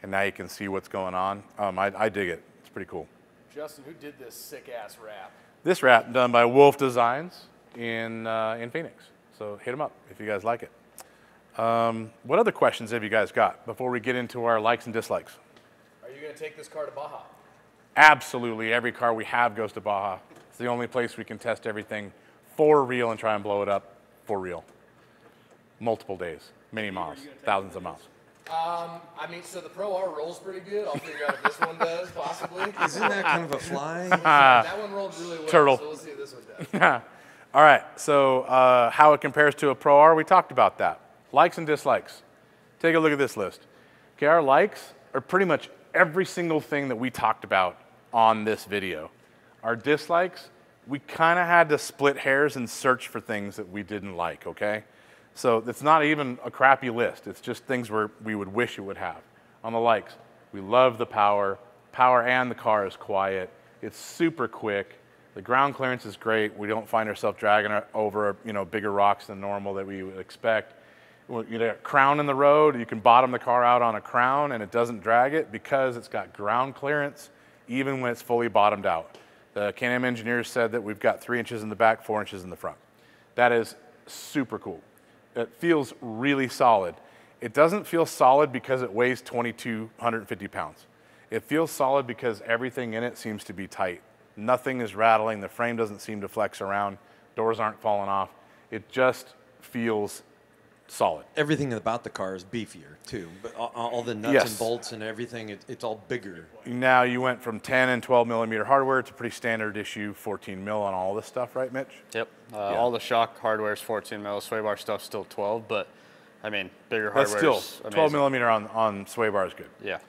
and now you can see what's going on. Um, I, I dig it. It's pretty cool. Justin, who did this sick ass rap? This wrap done by Wolf Designs in, uh, in Phoenix. So hit them up if you guys like it. Um, what other questions have you guys got before we get into our likes and dislikes? Are you going to take this car to Baja? Absolutely, every car we have goes to Baja. It's the only place we can test everything for real and try and blow it up for real. Multiple days, many miles, thousands of miles. Um, I mean, so the Pro R rolls pretty good. I'll figure out if this one does, possibly. Isn't that kind of a fly? that one rolled really well. Turtle. So we'll see if this one does. All right, so uh, how it compares to a Pro R, we talked about that. Likes and dislikes. Take a look at this list. Okay, our likes are pretty much every single thing that we talked about on this video. Our dislikes, we kind of had to split hairs and search for things that we didn't like, okay? So it's not even a crappy list. It's just things where we would wish it would have. On the likes, we love the power. Power and the car is quiet. It's super quick. The ground clearance is great. We don't find ourselves dragging over, you know, bigger rocks than normal that we would expect. You know, a crown in the road, you can bottom the car out on a crown and it doesn't drag it because it's got ground clearance even when it's fully bottomed out. The Can-Am engineers said that we've got three inches in the back, four inches in the front. That is super cool. It feels really solid. It doesn't feel solid because it weighs 2,250 pounds. It feels solid because everything in it seems to be tight. Nothing is rattling. The frame doesn't seem to flex around. Doors aren't falling off. It just feels solid. Everything about the car is beefier too, but all, all the nuts Yes. and bolts and everything, it, it's all bigger. Now you went from 10 and 12 millimeter hardware to pretty standard issue 14 mil on all this stuff, right, Mitch? Yep. Uh, All the shock hardware is 14 mil. Sway bar stuff's still 12, but I mean, bigger That's hardware still 12 millimeter on, on sway bar is good. Yeah.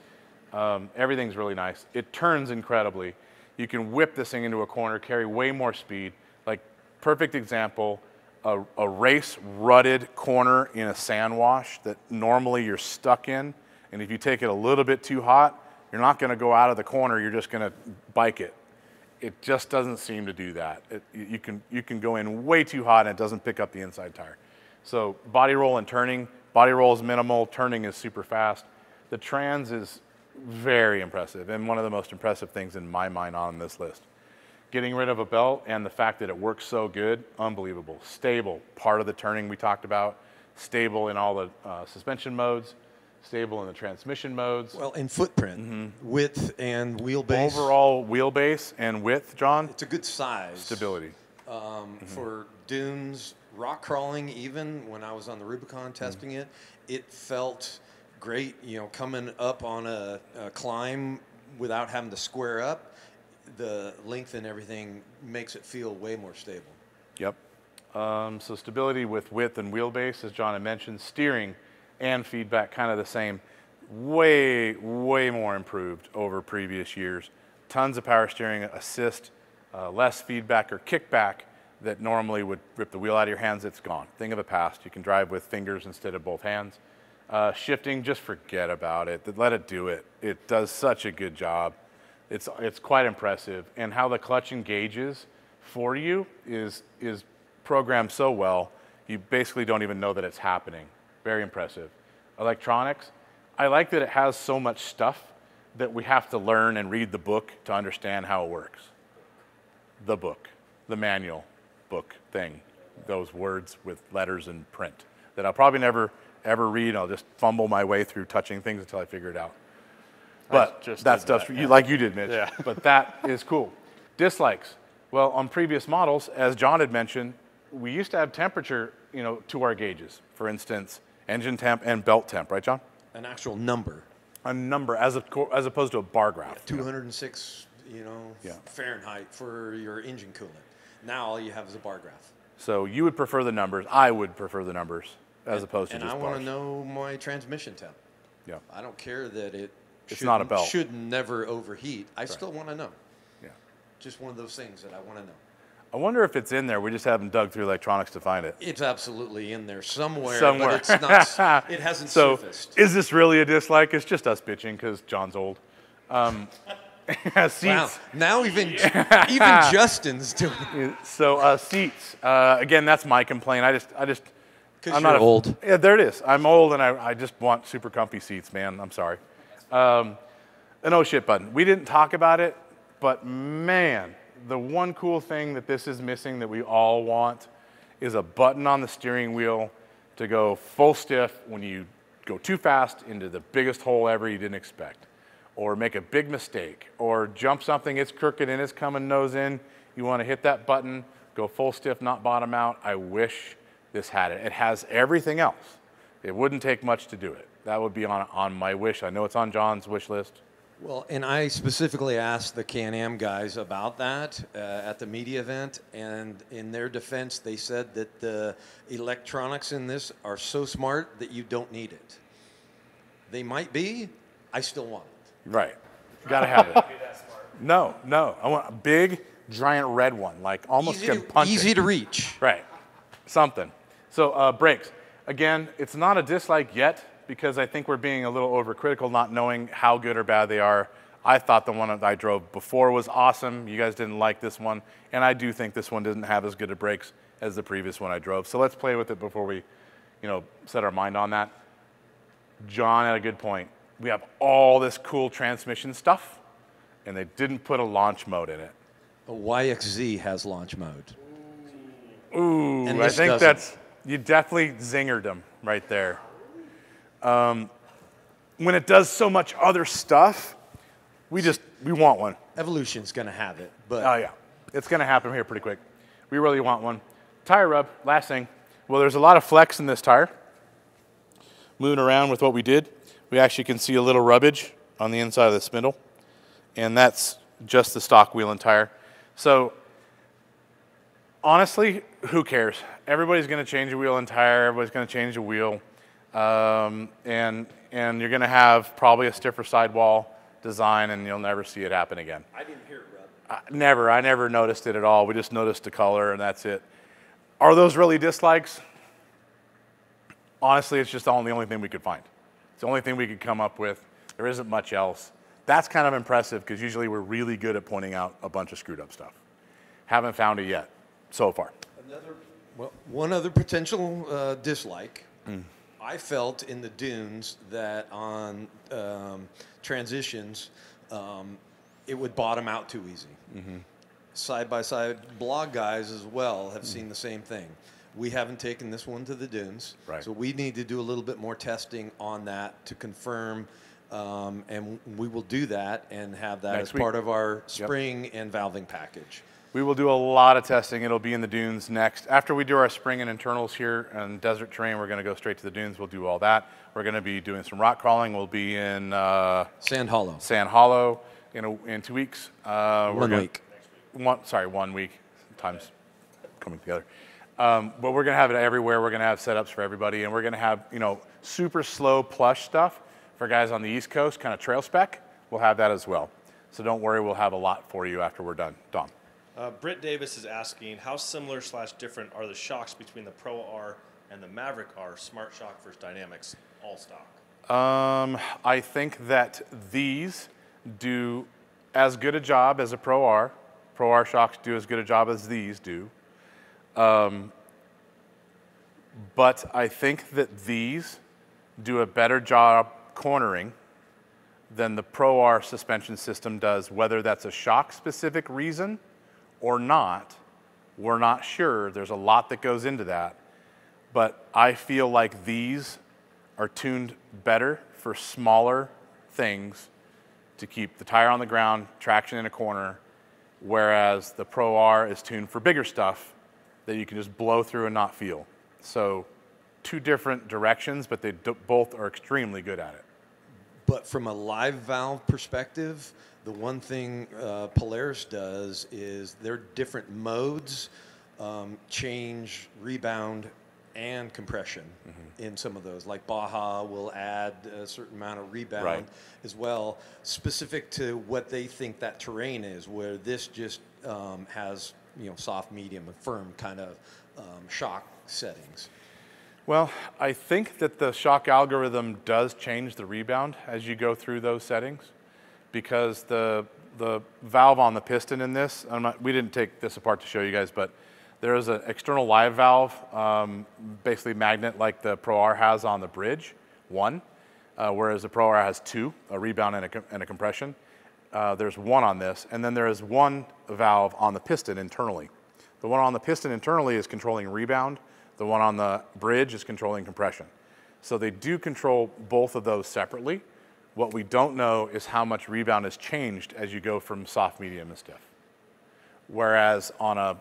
Um, everything's really nice. It turns incredibly. You can whip this thing into a corner, carry way more speed. Like, perfect example, a, a race rutted corner in a sand wash that normally you're stuck in. And if you take it a little bit too hot, you're not going to go out of the corner, you're just going to bike it. It just doesn't seem to do that. It, you, can, you can go in way too hot and it doesn't pick up the inside tire. So, body roll and turning, body roll is minimal, turning is super fast. The trans is very impressive and one of the most impressive things in my mind on this list. Getting rid of a belt and the fact that it works so good, unbelievable. Stable, part of the turning we talked about. Stable in all the uh, suspension modes, stable in the transmission modes. Well, in footprint, width, and wheelbase. Overall wheelbase and width, John, it's a good size. stability. Um, For dunes, rock crawling, even when I was on the Rubicon testing it, it felt great. You know, coming up on a, a climb without having to square up, the length and everything makes it feel way more stable. Yep. Um, so stability with width and wheelbase, as John had mentioned, steering and feedback kind of the same. Way, way more improved over previous years. Tons of power steering, assist, uh, less feedback or kickback that normally would rip the wheel out of your hands. It's gone. Thing of the past. You can drive with fingers instead of both hands. Uh, shifting, just forget about it. Let it do it. It does such a good job. It's, it's quite impressive. And how the clutch engages for you is, is programmed so well, you basically don't even know that it's happening. Very impressive. Electronics, I like that it has so much stuff that we have to learn and read the book to understand how it works. The book, the manual book thing, those words with letters and print that I'll probably never ever read. I'll just fumble my way through touching things until I figure it out. But just that did stuff's that, you, like you did, Mitch. Yeah. But that is cool. Dislikes. Well, on previous models, as John had mentioned, we used to have temperature, you know, to our gauges. For instance, engine temp and belt temp, right, John? An actual number, A number as a, as opposed to a bar graph. 206, you know, Yeah. Fahrenheit for your engine coolant. Now all you have is a bar graph. So you would prefer the numbers. I would prefer the numbers as opposed to and just I want to know my transmission temp. Yeah. I don't care that it It's not a belt. should never overheat. I still want to know. Yeah. Just one of those things that I want to know. I wonder if it's in there. We just haven't dug through electronics to find it. It's absolutely in there somewhere, Somewhere. but it's not. it hasn't So, surfaced. is this really a dislike? It's just us bitching because John's old. Um, seats. Wow. Now even even Justin's doing it. So uh, seats. Uh, again, that's my complaint. I just, I just. I'm you're not a- old. Yeah, there it is. I'm old, and I, I just want super comfy seats, man. I'm sorry. Um, an oh shit button. We didn't talk about it, but man, the one cool thing that this is missing that we all want is a button on the steering wheel to go full stiff when you go too fast into the biggest hole ever you didn't expect, or make a big mistake, or jump something, it's crooked and it's coming nose in. You want to hit that button, go full stiff, not bottom out. I wish this had it. It has everything else. It wouldn't take much to do it. That would be on, on my wish. I know it's on John's wish list. Well, and I specifically asked the Can-Am guys about that uh, at the media event, and in their defense, they said that the electronics in this are so smart that you don't need it. They might be. I still want it. Right. Gotta have it. No, no. I want a big, giant red one, like almost Easy can to, punch easy it. to reach. Right. Something. So uh, brakes. Again, it's not a dislike yet because I think we're being a little overcritical, not knowing how good or bad they are. I thought the one that I drove before was awesome. You guys didn't like this one, and I do think this one didn't have as good of brakes as the previous one I drove. So let's play with it before we, you know, set our mind on that. John had a good point. We have all this cool transmission stuff, and they didn't put a launch mode in it. A YXZ has launch mode. Ooh, And I think doesn't. that's you definitely zingered them right there. Um, when it does so much other stuff, we just we want one. Evolution's going to have it, but Oh yeah, it's gonna happen here pretty quick. We really want one. Tire rub. Last thing. Well, there's a lot of flex in this tire. Moving around with what we did, we actually can see a little rubbage on the inside of the spindle, and that's just the stock wheel and tire. So honestly, who cares? Everybody's going to change a wheel and tire. Everybody's going to change a wheel, um, and and you're going to have probably a stiffer sidewall design, and you'll never see it happen again. I didn't hear it, Rob. I, never. I never noticed it at all. We just noticed the color, and that's it. Are those really dislikes? Honestly, it's just the only, the only thing we could find. It's the only thing we could come up with. There isn't much else. That's kind of impressive because usually we're really good at pointing out a bunch of screwed up stuff. Haven't found it yet so far. Another, well, one other potential uh, dislike. I felt in the dunes that on um, transitions, um, it would bottom out too easy. Side by side blog guys as well have seen the same thing. We haven't taken this one to the dunes, Right. so we need to do a little bit more testing on that to confirm. Um, and we will do that and have that Next as week. part of our spring and valving package. We will do a lot of testing. It'll be in the dunes next. After we do our spring and internals here and desert terrain, we're going to go straight to the dunes. We'll do all that. We're going to be doing some rock crawling. We'll be in uh, Sand Hollow. Sand Hollow in, a, in two weeks. Uh, we're One gonna- week. One, sorry, one week. Time's coming together. Um, but we're going to have it everywhere. We're going to have setups for everybody, and we're going to have you know super slow plush stuff for guys on the East Coast, kind of trail spec. We'll have that as well. So don't worry, we'll have a lot for you after we're done. Dom. Uh, Britt Davis is asking, how similar slash different are the shocks between the Pro R and the Maverick R, Smart Shock versus Dynamix, all stock? Um, I think that these do as good a job as a Pro R. Pro R shocks do as good a job as these do. Um, but I think that these do a better job cornering than the Pro R suspension system does, whether that's a shock specific reason or not. We're not sure. There's a lot that goes into that. But I feel like these are tuned better for smaller things to keep the tire on the ground, traction in a corner, whereas the Pro R is tuned for bigger stuff that you can just blow through and not feel. So, two different directions, but they both are extremely good at it. But from a live valve perspective, the one thing uh, Polaris does is their different modes um, change rebound and compression Mm-hmm. in some of those. Like Baja will add a certain amount of rebound Right. as well, specific to what they think that terrain is. Where this just um, has you know soft, medium, and firm kind of um, shock settings. Well, I think that the shock algorithm does change the rebound as you go through those settings because the, the valve on the piston in this, not, we didn't take this apart to show you guys, but there is an external live valve, um, basically magnet like the Pro R has on the bridge, one, uh, whereas the Pro R has two, a rebound and a, and a compression. Uh, there's one on this, and then there is one valve on the piston internally. The one on the piston internally is controlling rebound. The one on the bridge is controlling compression. So they do control both of those separately. What we don't know is how much rebound has changed as you go from soft, medium, and stiff. Whereas on a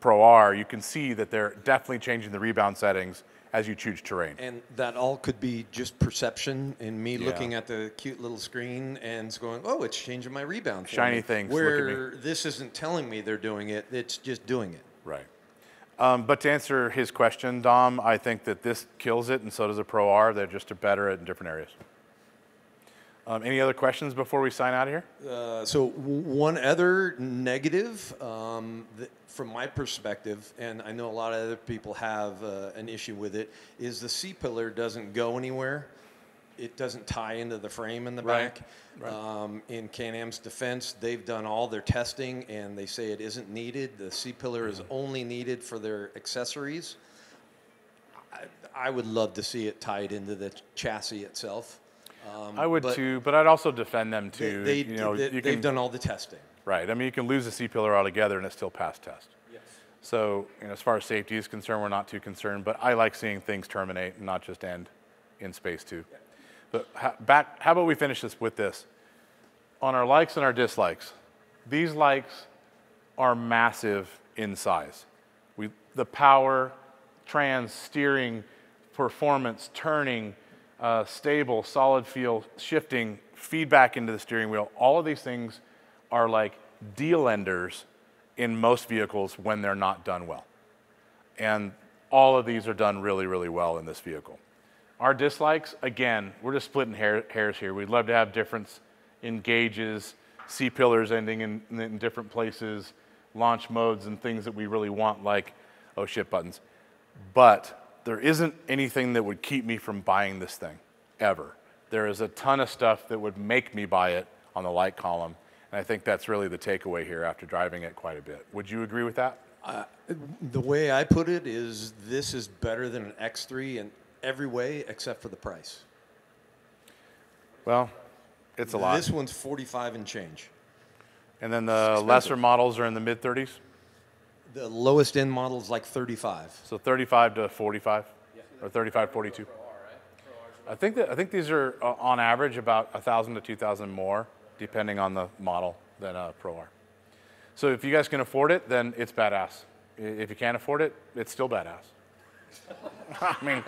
Pro R, you can see that they're definitely changing the rebound settings as you choose terrain. And that all could be just perception and me Yeah. looking at the cute little screen and going, oh, it's changing my rebound. Shiny me." things, look at me. Where this isn't telling me they're doing it, it's just doing it. Right. Um, but to answer his question, Dom, I think that this kills it, and so does a Pro R. They're just better at in different areas. Um, any other questions before we sign out of here? Uh, so w- one other negative, um, from my perspective, and I know a lot of other people have uh, an issue with it, is the C pillar doesn't go anywhere. It doesn't tie into the frame in the Right, back. right. Um, in Can-Am's defense, they've done all their testing and they say it isn't needed. The C pillar is only needed for their accessories. I, I would love to see it tied into the chassis itself. Um, I would but too, but I'd also defend them too. they, you know, they, you have done all the testing. right. I mean, you can lose a C pillar altogether and it still pass test. Yes. So, you know, as far as safety is concerned, we're not too concerned. But I like seeing things terminate and not just end in space too. But ha- back, how about we finish this with this? On our likes and our dislikes, these likes are massive in size. We, the power, trans, steering, performance, turning, uh, stable, solid feel, shifting, feedback into the steering wheel, all of these things are like deal enders in most vehicles when they're not done well. And all of these are done really, really well in this vehicle. Our dislikes, again, we're just splitting hair, hairs here. We'd love to have difference in gauges, C pillars ending in, in different places, launch modes, and things that we really want, like oh shit buttons. But there isn't anything that would keep me from buying this thing, ever. There is a ton of stuff that would make me buy it on the light column, and I think that's really the takeaway here after driving it quite a bit. Would you agree with that? Uh, the way I put it is this is better than an X3 in every way except for the price. Well, it's a lot. This one's 45 and change. And then the lesser models are in the mid 30s, The lowest end model is like 35. so 35 to 45, or 35 42. I think that I think these are uh, on average about 1,000 to 2,000 more, depending on the model than a Pro R. So if you guys can afford it, then it's badass. If you can't afford it, it's still badass. I mean,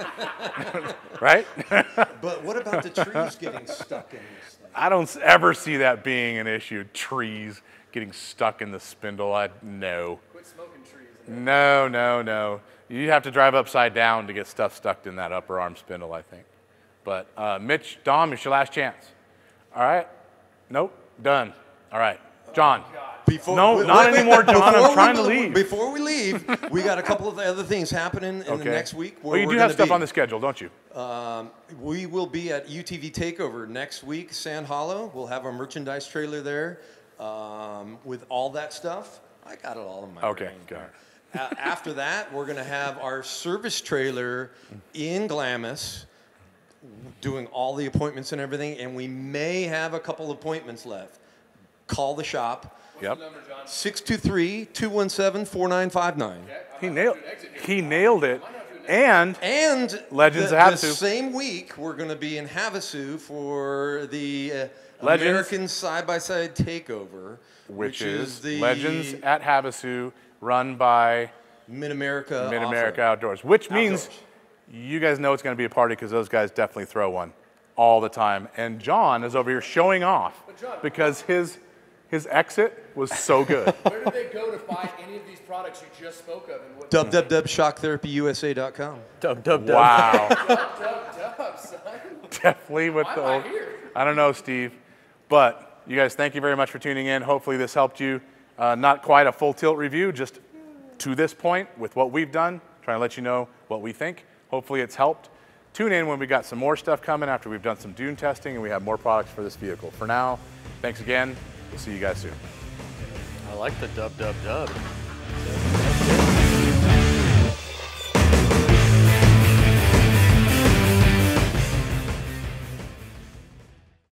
right? But what about the trees getting stuck in this thing? I don't ever see that being an issue. Trees getting stuck in the spindle. I no. Quit smoking trees. No, no, no. You have to drive upside down to get stuff stuck in that upper arm spindle, I think. But uh, Mitch, Dom, it's your last chance. All right? Nope. Done. All right. John. Before, No, wait, not wait, anymore, John. I'm before we trying to leave. Before we leave, we got a couple of other things happening in the next week. Where Well, you do have stuff be. on the schedule, don't you? Um, we will be at UTV Takeover next week, Sand Hollow. We'll have our merchandise trailer there um, with all that stuff. I got it all in my Okay, brain. got it. A- after that, we're going to have our service trailer in Glamis doing all the appointments and everything, and we may have a couple appointments left. Call the shop. Yep. 623 217 4959. He nailed. He nailed it. And And Legends the, of the Havasu. same week, we're going to be in Havasu for the uh, Legends. American Side by Side Takeover, which, is, the Legends at Havasu, run by Mid America. Mid America Outdoors, which means Outdoors. you guys know it's going to be a party because those guys definitely throw one all the time. And John is over here showing off because his his exit was so good. Where do they go to buy any of these products you just spoke of? And what www.shocktherapyusa.com. Dub, dub, dub. wow, dub, son? definitely with Why the am I old. here? I don't know, Steve, but you guys, thank you very much for tuning in. Hopefully, this helped you. Uh, not quite a full tilt review, just to this point with what we've done, trying to let you know what we think. Hopefully, it's helped. Tune in when we got some more stuff coming after we've done some dune testing and we have more products for this vehicle. For now, thanks again. We'll see you guys soon. I like the dub, dub, dub.